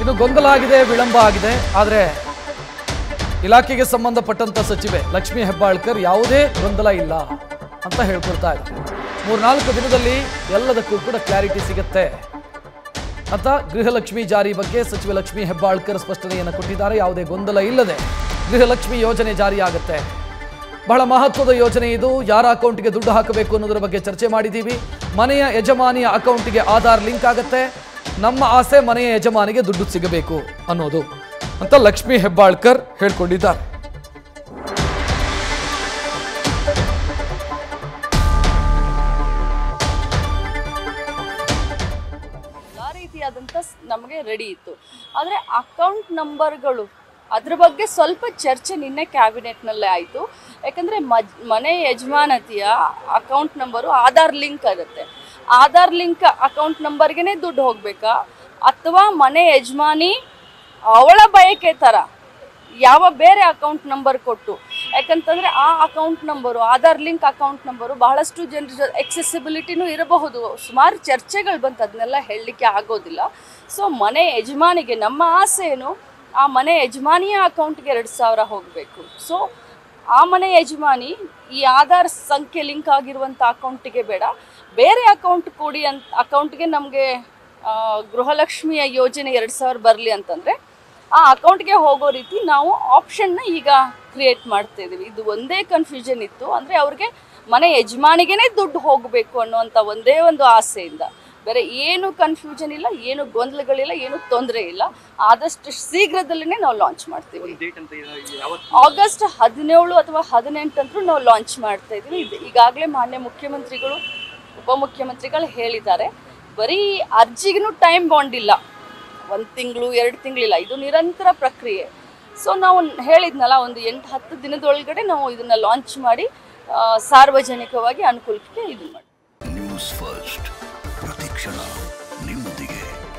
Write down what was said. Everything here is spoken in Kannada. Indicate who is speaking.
Speaker 1: ಇನ್ನು ಗೊಂದಲ ಆಗಿದೆ, ವಿಳಂಬ ಆಗಿದೆ. ಆದರೆ ಇಲಾಖೆಗೆ ಸಂಬಂಧಪಟ್ಟಂತ ಸಚಿವೆ ಲಕ್ಷ್ಮೀ ಹೆಬ್ಬಾಳ್ಕರ್ ಯಾವುದೇ ಗೊಂದಲ ಇಲ್ಲ ಅಂತ ಹೇಳ್ಕೊಳ್ತಾ ಇದ್ದಾರೆ. ಮೂರ್ನಾಲ್ಕು ದಿನದಲ್ಲಿ ಎಲ್ಲದಕ್ಕೂ ಕೂಡ ಕ್ಲಾರಿಟಿ ಸಿಗುತ್ತೆ ಅಂತ ಗೃಹಲಕ್ಷ್ಮಿ ಜಾರಿ ಬಗ್ಗೆ ಸಚಿವೆ ಲಕ್ಷ್ಮೀ ಹೆಬ್ಬಾಳ್ಕರ್ ಸ್ಪಷ್ಟನೆಯನ್ನು ಕೊಟ್ಟಿದ್ದಾರೆ. ಯಾವುದೇ ಗೊಂದಲ ಇಲ್ಲದೆ ಗೃಹಲಕ್ಷ್ಮಿ ಯೋಜನೆ ಜಾರಿಯಾಗುತ್ತೆ ಬಹಳ ಮಹತ್ವದ ಯೋಜನೆ ಇದು. ಯಾರ ಅಕೌಂಟ್ಗೆ ದುಡ್ಡು ಹಾಕಬೇಕು ಅನ್ನೋದರ ಬಗ್ಗೆ ಚರ್ಚೆ ಮಾಡಿದ್ದೀವಿ. ಮನೆಯ ಯಜಮಾನಿಯ ಅಕೌಂಟ್ಗೆ ಆಧಾರ್ ಲಿಂಕ್ ಆಗುತ್ತೆ. ನಮ್ಮ ಆಸೆ ಮನೆಯ ಯಜಮಾನಿಗೆ ದುಡ್ಡು ಸಿಗಬೇಕು ಅನ್ನೋದು ಅಂತ ಲಕ್ಷ್ಮೀ ಹೆಬ್ಬಾಳ್ಕರ್ ಹೇಳ್ಕೊಂಡಿದ್ದಾರೆ.
Speaker 2: ರೀತಿಯಾದಂಥ ನಮಗೆ ರೆಡಿ ಇತ್ತು. ಆದರೆ ಅಕೌಂಟ್ ನಂಬರ್ಗಳು ಅದ್ರ ಬಗ್ಗೆ ಸ್ವಲ್ಪ ಚರ್ಚೆ ನಿನ್ನೆ ಕ್ಯಾಬಿನೆಟ್ನಲ್ಲೇ ಆಯಿತು. ಯಾಕಂದರೆ ಮಜ್ ಮನೆ ಯಜಮಾನತಿಯ ಅಕೌಂಟ್ ನಂಬರು ಆಧಾರ್ ಲಿಂಕ್ ಆಗುತ್ತೆ. ಆಧಾರ್ ಲಿಂಕ್ ಅಕೌಂಟ್ ನಂಬರ್ಗೆ ದುಡ್ಡು ಹೋಗಬೇಕಾ? ಅಥವಾ ಮನೆ ಯಜಮಾನಿ ಅವಳ ಬಯಕೆ ಥರ ಯಾವ ಬೇರೆ ಅಕೌಂಟ್ ನಂಬರ್ ಕೊಟ್ಟು? ಯಾಕಂತಂದರೆ ಆ account number, Aadhaar link account number ಬಹಳಷ್ಟು ಜನರ ಎಕ್ಸೆಸಿಬಿಲಿಟಿನೂ ಇರಬಹುದು. ಸುಮಾರು ಚರ್ಚೆಗಳು ಬಂತು, ಅದನ್ನೆಲ್ಲ ಹೇಳಲಿಕ್ಕೆ ಆಗೋದಿಲ್ಲ. ಸೊ ಮನೆ ಯಜಮಾನಿಗೆ ನಮ್ಮ ಆಸೆ ಏನು? ಆ ಮನೆ ಯಜಮಾನಿಯ ಅಕೌಂಟ್ಗೆ ಎರಡು ಸಾವಿರ ಹೋಗಬೇಕು. ಸೊ ಆ ಮನೆ ಯಜಮಾನಿ ಈ ಆಧಾರ್ ಸಂಖ್ಯೆ ಲಿಂಕ್ ಆಗಿರುವಂಥ ಅಕೌಂಟಿಗೆ ಬೇಡ. ಬೇರೆ ಅಕೌಂಟ್ ಕೊಡಿ ಅಂತ ಅಕೌಂಟ್ಗೆ ನಮಗೆ ಗೃಹಲಕ್ಷ್ಮಿಯ ಯೋಜನೆ ಎರಡು ಸಾವಿರ ಬರಲಿ ಅಂತಂದರೆ ಆ ಅಕೌಂಟ್ಗೆ ಹೋಗೋ ರೀತಿ ನಾವು ಆಪ್ಷನ್ನ ಈಗ ಕ್ರಿಯೇಟ್ ಮಾಡ್ತಾ ಇದ್ದೀವಿ ಇದು ಒಂದೇ ಕನ್ಫ್ಯೂಷನ್ ಇತ್ತು. ಅಂದರೆ ಅವ್ರಿಗೆ ಮನೆ ಯಜಮಾನಿಗೇ ದುಡ್ಡು ಹೋಗಬೇಕು ಅನ್ನುವಂಥ ಒಂದೇ ಒಂದು ಆಸೆಯಿಂದ. ಬೇರೆ ಏನು ಕನ್ಫ್ಯೂಷನ್ ಇಲ್ಲ ಏನು ಗೊಂದಲಗಳಿಲ್ಲ ಏನು ತೊಂದರೆ ಇಲ್ಲ. ಆದಷ್ಟು ಶೀಘ್ರದಲ್ಲೇ ನಾವು ಲಾಂಚ್ ಮಾಡ್ತೀವಿ. ಆಗಸ್ಟ್ ಹದಿನೇಳು ಅಥವಾ ಹದಿನೆಂಟಂತರೂ ನಾವು ಲಾಂಚ್ ಮಾಡ್ತಾ ಇದ್ದೀವಿ. ಇದು ಈಗಾಗಲೇ ಮಾನ್ಯ ಮುಖ್ಯಮಂತ್ರಿಗಳು ಉಪಮುಖ್ಯಮಂತ್ರಿಗಳು ಹೇಳಿದ್ದಾರೆ. ಬರೀ ಅರ್ಜಿಗೂ ಟೈಮ್ ಬಾಂಡ್ ಇಲ್ಲ. ಒಂದು ತಿಂಗಳು ಎರಡು ತಿಂಗಳಿಲ್ಲ ಇದು ನಿರಂತರ ಪ್ರಕ್ರಿಯೆ. ಸೊ ನಾವು ಹೇಳಿದ್ನಲ್ಲ ಒಂದು ಎಂಟು ಹತ್ತು ದಿನದೊಳಗಡೆ ನಾವು ಇದನ್ನು ಲಾಂಚ್ ಮಾಡಿ ಸಾರ್ವಜನಿಕವಾಗಿ ಅನುಕೂಲಕ್ಕೆ ಇದು ಮಾಡಿ.
Speaker 3: ನ್ಯೂಸ್ ಫಸ್ಟ್ ಪ್ರತಿಕ್ಷಣ ನಿಮ್ಮೊಂದಿಗೆ.